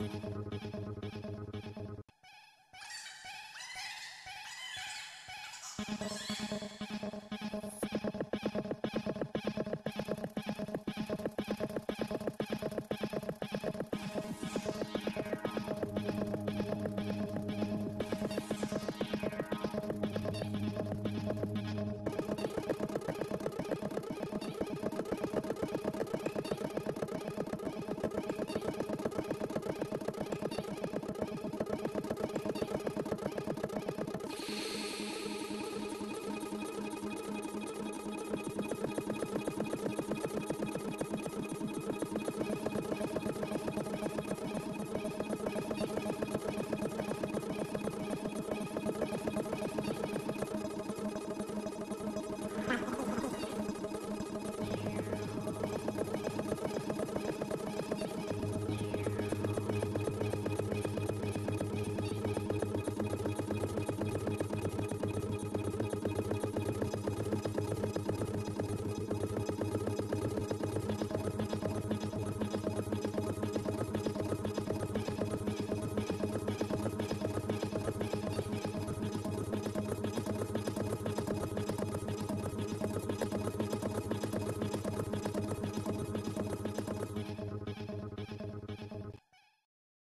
you